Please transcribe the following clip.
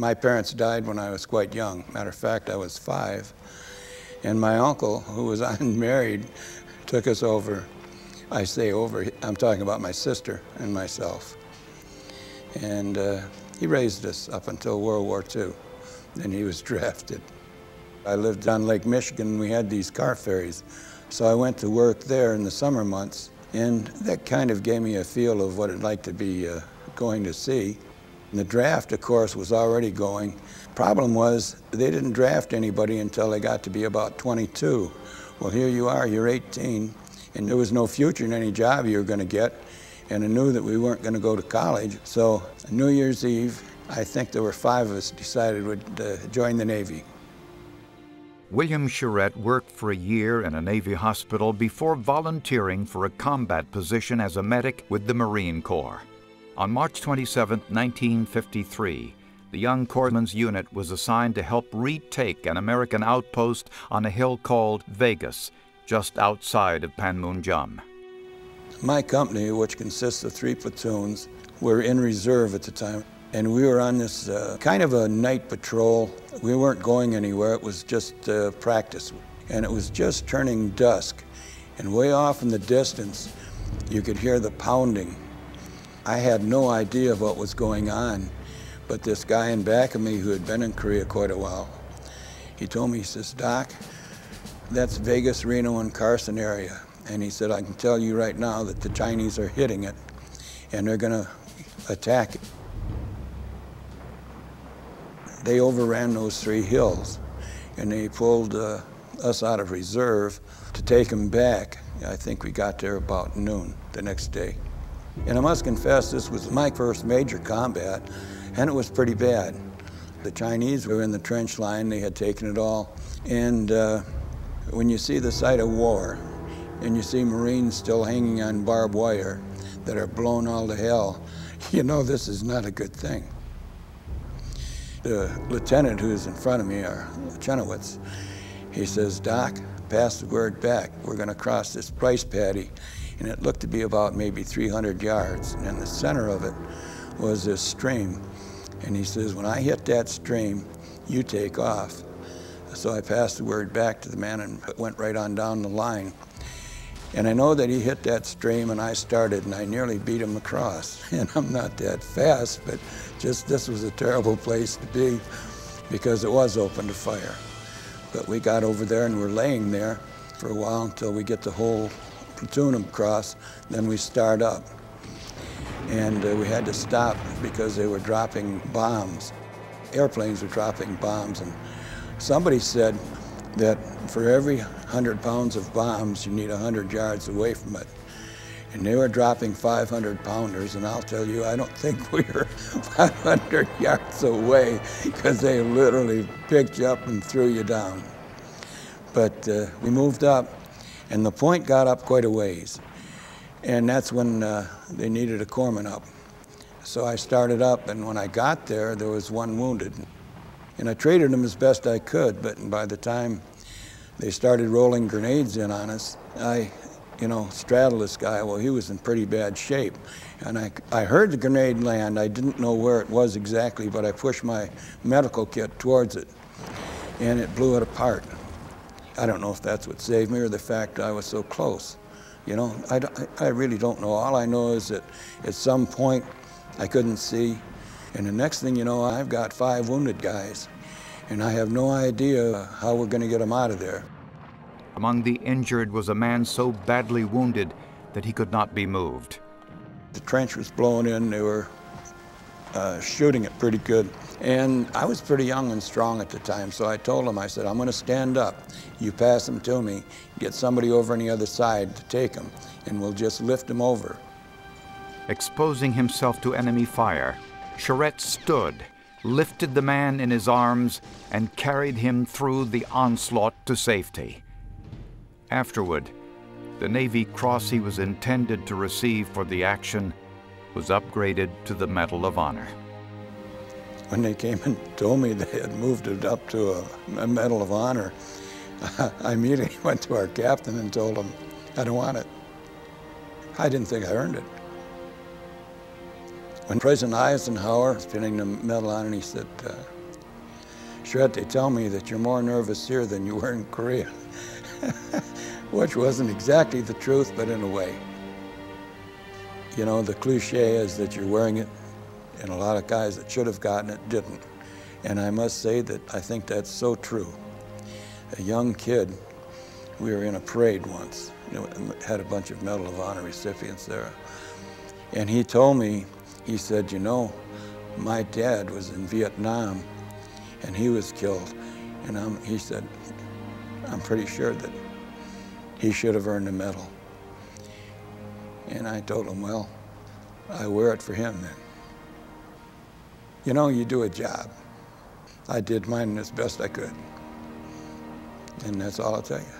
My parents died when I was quite young. Matter of fact, I was five. And my uncle, who was unmarried, took us over. I say over, I'm talking about my sister and myself. And uh, he raised us up until World War II. Then he was drafted. I lived on Lake Michigan. We had these car ferries. So I went to work there in the summer months. And that kind of gave me a feel of what it'd like to be uh, going to sea. And the draft, of course, was already going. Problem was, they didn't draft anybody until they got to be about 22. Well, here you are, you're 18, and there was no future in any job you were going to get. And I knew that we weren't going to go to college. So, New Year's Eve, I think there were five of us decided we'd uh, join the Navy. William Charette worked for a year in a Navy hospital before volunteering for a combat position as a medic with the Marine Corps. On March 27, 1953, the young corpsman's unit was assigned to help retake an American outpost on a hill called Vegas, just outside of Panmunjom. My company, which consists of three platoons, were in reserve at the time. And we were on this uh, kind of a night patrol. We weren't going anywhere, it was just uh, practice. And it was just turning dusk. And way off in the distance, you could hear the pounding. I had no idea of what was going on, but this guy in back of me who had been in Korea quite a while, he told me, he says, Doc, that's Vegas, Reno, and Carson area. And he said, I can tell you right now that the Chinese are hitting it, and they're going to attack it they overran those three hills and they pulled uh, us out of reserve to take them back. I think we got there about noon the next day. And I must confess, this was my first major combat, and it was pretty bad. The Chinese were in the trench line, they had taken it all. And uh, when you see the sight of war, and you see Marines still hanging on barbed wire that are blown all to hell, you know this is not a good thing. The lieutenant who's in front of me, our Chenowitz, he says, Doc, pass the word back. We're going to cross this rice paddy. And it looked to be about maybe 300 yards. And in the center of it was this stream. And he says, when I hit that stream, you take off. So I passed the word back to the man and went right on down the line. And I know that he hit that stream and I started and I nearly beat him across. And I'm not that fast, but just this was a terrible place to be because it was open to fire. But we got over there and we're laying there for a while until we get the whole platoon across, then we start up. And uh, we had to stop because they were dropping bombs. Airplanes were dropping bombs and somebody said, that for every 100 pounds of bombs, you need 100 yards away from it. And they were dropping 500 pounders, and I'll tell you, I don't think we were 500 yards away because they literally picked you up and threw you down. But uh, we moved up, and the point got up quite a ways. And that's when uh, they needed a corpsman up. So I started up, and when I got there, there was one wounded. And I treated him as best I could, but by the time they started rolling grenades in on us, I, you know, straddled this guy. Well, he was in pretty bad shape. And I, I heard the grenade land. I didn't know where it was exactly, but I pushed my medical kit towards it, and it blew it apart. I don't know if that's what saved me or the fact I was so close. You know, I, I really don't know. All I know is that at some point I couldn't see, and the next thing you know, I've got five wounded guys, and I have no idea how we're going to get them out of there. Among the injured was a man so badly wounded that he could not be moved. The trench was blown in. They were uh, shooting it pretty good. And I was pretty young and strong at the time, so I told him, I said, I'm going to stand up. You pass them to me, get somebody over on the other side to take them, and we'll just lift them over. Exposing himself to enemy fire, Charette stood, lifted the man in his arms, and carried him through the onslaught to safety. Afterward, the Navy Cross he was intended to receive for the action was upgraded to the Medal of Honor. When they came and told me they had moved it up to a, a Medal of Honor, I immediately went to our captain and told him, I don't want it. I didn't think I earned it. When President Eisenhower was pinning the medal on, and he said, uh, Shred, they tell me that you're more nervous here than you were in Korea. Which wasn't exactly the truth, but in a way. You know, the cliche is that you're wearing it, and a lot of guys that should have gotten it didn't. And I must say that I think that's so true. A young kid, we were in a parade once, you know, had a bunch of Medal of Honor recipients there. And he told me, he said, you know, my dad was in Vietnam and he was killed. And I'm, he said, I'm pretty sure that he should have earned a medal. And I told him, well, I wear it for him then. You know, you do a job. I did mine as best I could. And that's all I'll tell you.